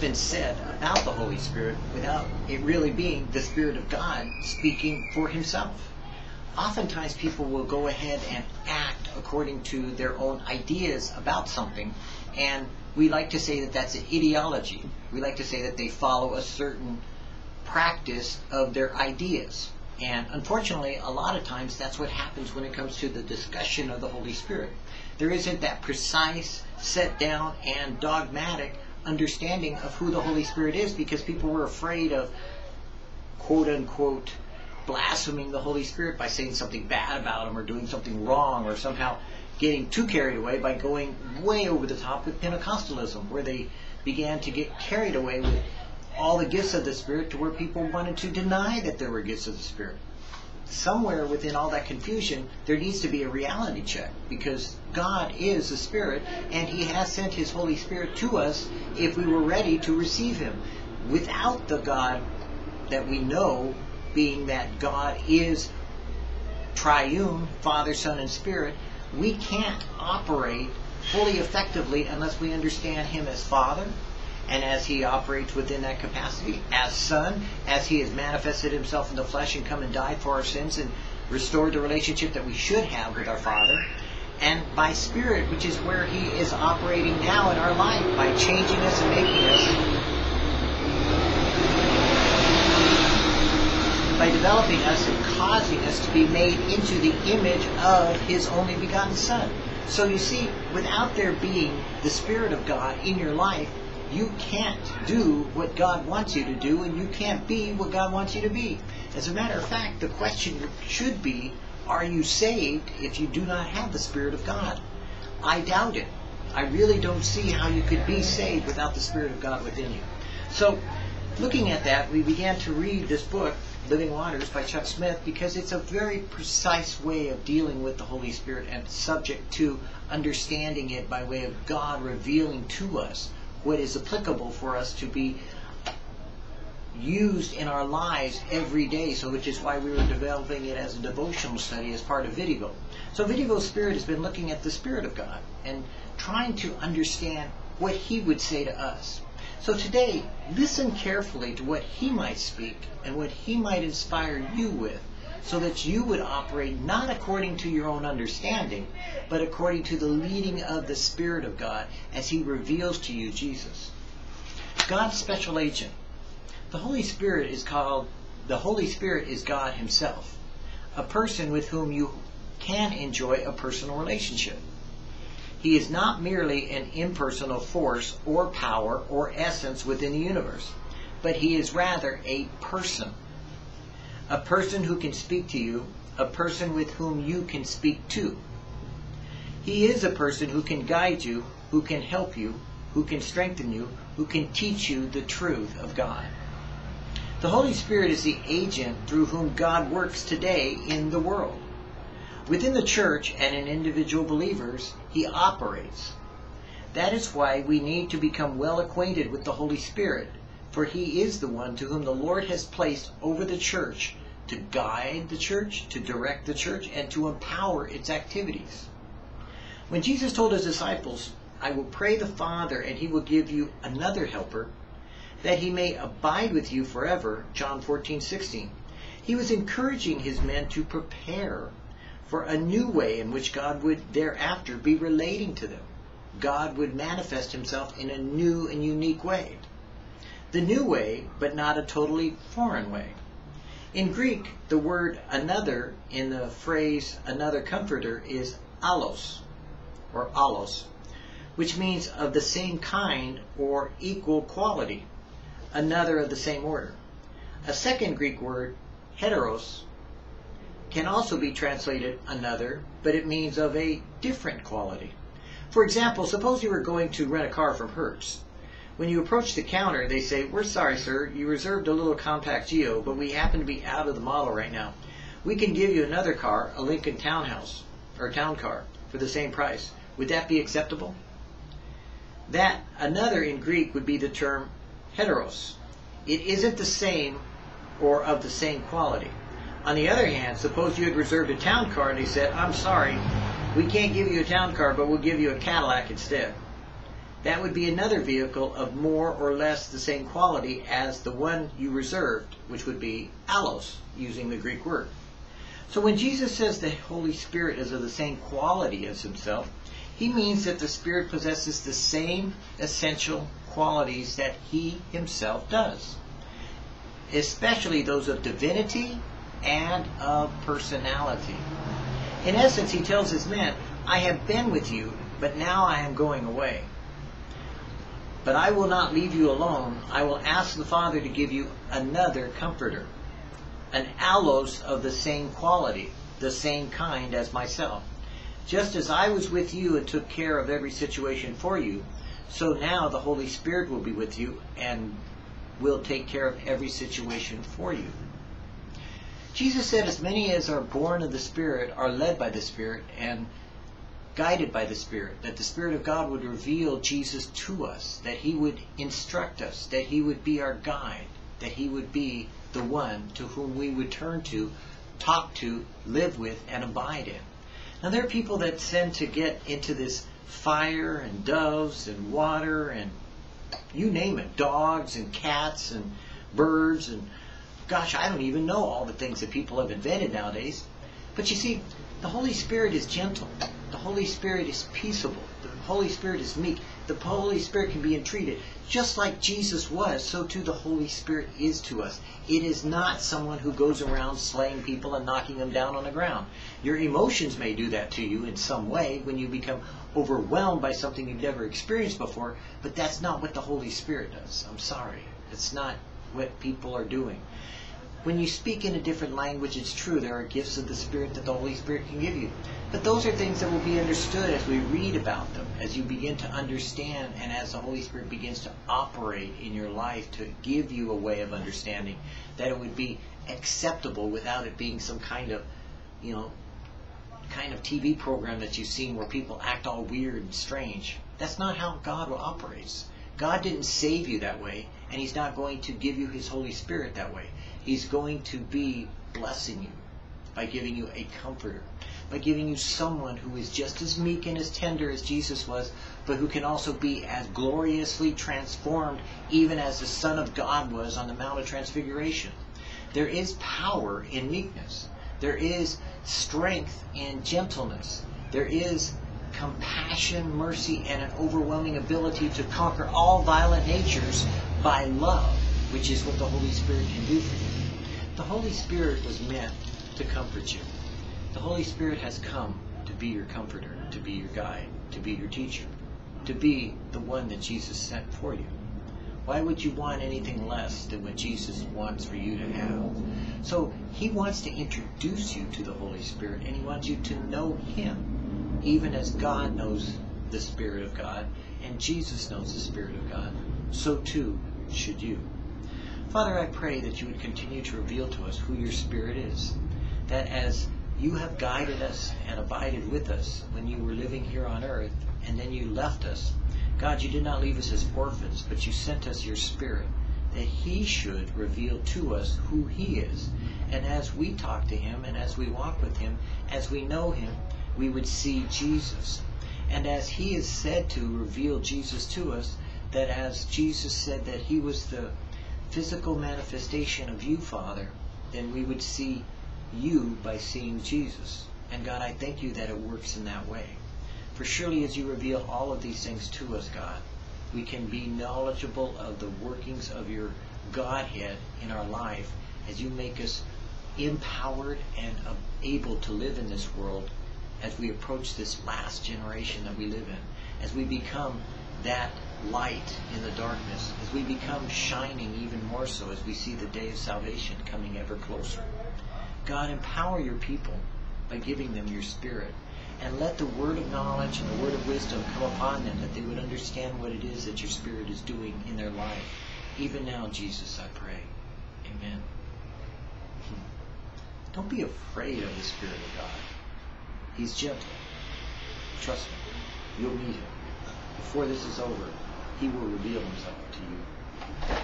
been said about the Holy Spirit without it really being the Spirit of God speaking for himself. Oftentimes people will go ahead and act according to their own ideas about something and we like to say that that's an ideology. We like to say that they follow a certain practice of their ideas. And unfortunately, a lot of times that's what happens when it comes to the discussion of the Holy Spirit. There isn't that precise, set down, and dogmatic understanding of who the Holy Spirit is because people were afraid of quote unquote blaspheming the Holy Spirit by saying something bad about him or doing something wrong or somehow getting too carried away by going way over the top with Pentecostalism, where they began to get carried away with all the gifts of the Spirit to where people wanted to deny that there were gifts of the Spirit. Somewhere within all that confusion, there needs to be a reality check because God is a Spirit and He has sent His Holy Spirit to us if we were ready to receive Him. Without the God that we know, being that God is triune, Father, Son, and Spirit, we can't operate fully effectively unless we understand Him as Father and as He operates within that capacity, as Son, as He has manifested Himself in the flesh and come and died for our sins and restored the relationship that we should have with our Father, and by Spirit, which is where He is operating now in our life by changing us and making us by developing us and causing us to be made into the image of His only begotten Son. So you see, without there being the Spirit of God in your life, you can't do what God wants you to do, and you can't be what God wants you to be. As a matter of fact, the question should be, are you saved if you do not have the Spirit of God? I doubt it. I really don't see how you could be saved without the Spirit of God within you. So, looking at that, we began to read this book, Living Waters by Chuck Smith because it's a very precise way of dealing with the Holy Spirit and subject to understanding it by way of God revealing to us what is applicable for us to be used in our lives every day. So, which is why we were developing it as a devotional study as part of VidDevo. So, VidDevo's Spirit has been looking at the Spirit of God and trying to understand what He would say to us. So today, listen carefully to what he might speak and what he might inspire you with so that you would operate not according to your own understanding, but according to the leading of the Spirit of God as he reveals to you Jesus. God's special agent. The Holy Spirit is called, the Holy Spirit is God himself, a person with whom you can enjoy a personal relationship. He is not merely an impersonal force or power or essence within the universe, but he is rather a person. A person who can speak to you, a person with whom you can speak to. He is a person who can guide you, who can help you, who can strengthen you, who can teach you the truth of God. The Holy Spirit is the agent through whom God works today in the world. Within the church and in individual believers, he operates. That is why we need to become well acquainted with the Holy Spirit, for he is the one to whom the Lord has placed over the church to guide the church, to direct the church, and to empower its activities. When Jesus told his disciples, I will pray the Father, and he will give you another helper, that he may abide with you forever, John 14, 16, he was encouraging his men to prepare for a new way in which God would thereafter be relating to them. God would manifest himself in a new and unique way. The new way, but not a totally foreign way. In Greek, the word another in the phrase another comforter is allos, or allos, which means of the same kind or equal quality, another of the same order. A second Greek word, heteros, can also be translated another, but it means of a different quality. For example, suppose you were going to rent a car from Hertz. When you approach the counter, they say, We're sorry, sir, you reserved a little compact Geo, but we happen to be out of the model right now. We can give you another car, a Lincoln Townhouse, or Town Car, for the same price. Would that be acceptable? That another in Greek would be the term heteros. It isn't the same or of the same quality. On the other hand, suppose you had reserved a town car and they said, I'm sorry, we can't give you a town car, but we'll give you a Cadillac instead. That would be another vehicle of more or less the same quality as the one you reserved, which would be allos, using the Greek word. So when Jesus says the Holy Spirit is of the same quality as himself, he means that the Spirit possesses the same essential qualities that he himself does, especially those of divinity and of personality. In essence, he tells his men, I have been with you, but now I am going away. But I will not leave you alone. I will ask the Father to give you another comforter, an allos of the same quality, the same kind as myself. Just as I was with you and took care of every situation for you, so now the Holy Spirit will be with you and will take care of every situation for you. Jesus said, As many as are born of the Spirit are led by the Spirit, and guided by the Spirit, that the Spirit of God would reveal Jesus to us, that He would instruct us, that He would be our guide, that He would be the one to whom we would turn to, talk to, live with, and abide in. Now, there are people that tend to get into this fire and doves and water and you name it, dogs and cats and birds and gosh, I don't even know all the things that people have invented nowadays. But you see, the Holy Spirit is gentle. The Holy Spirit is peaceable. The Holy Spirit is meek. The Holy Spirit can be entreated. Just like Jesus was, so too the Holy Spirit is to us. It is not someone who goes around slaying people and knocking them down on the ground. Your emotions may do that to you in some way when you become overwhelmed by something you've never experienced before, but that's not what the Holy Spirit does. I'm sorry. It's not what people are doing when you speak in a different language, it's true, there are gifts of the Spirit that the Holy Spirit can give you. But those are things that will be understood as we read about them, as you begin to understand, and as the Holy Spirit begins to operate in your life to give you a way of understanding, that it would be acceptable without it being some kind of, you know, kind of TV program that you've seen where people act all weird and strange. That's not how God operates. God didn't save you that way, and He's not going to give you His Holy Spirit that way. He's going to be blessing you by giving you a comforter, by giving you someone who is just as meek and as tender as Jesus was, but who can also be as gloriously transformed even as the Son of God was on the Mount of Transfiguration. There is power in meekness. There is strength in gentleness. There is compassion, mercy, and an overwhelming ability to conquer all violent natures by love, which is what the Holy Spirit can do for you. The Holy Spirit was meant to comfort you. The Holy Spirit has come to be your comforter, to be your guide, to be your teacher, to be the one that Jesus sent for you. Why would you want anything less than what Jesus wants for you to have? So he wants to introduce you to the Holy Spirit and he wants you to know him even as God knows the Spirit of God and Jesus knows the Spirit of God, so too should you. Father, I pray that you would continue to reveal to us who your Spirit is, that as you have guided us and abided with us when you were living here on earth, and then you left us, God, you did not leave us as orphans, but you sent us your Spirit, that he should reveal to us who he is. And as we talk to him, and as we walk with him, as we know him, we would see Jesus. And as he is said to reveal Jesus to us, that as Jesus said that he was the physical manifestation of you, Father, then we would see you by seeing Jesus. And God, I thank you that it works in that way. For surely as you reveal all of these things to us, God, we can be knowledgeable of the workings of your Godhead in our life as you make us empowered and able to live in this world as we approach this last generation that we live in, as we become that light in the darkness, as we become shining even more so as we see the day of salvation coming ever closer. God, empower your people by giving them your spirit. And let the word of knowledge and the word of wisdom come upon them that they would understand what it is that your spirit is doing in their life. Even now, Jesus, I pray. Amen. Hmm. Don't be afraid of the Spirit of God. He's gentle. Trust me. You'll meet him. Before this is over, he will reveal himself to you.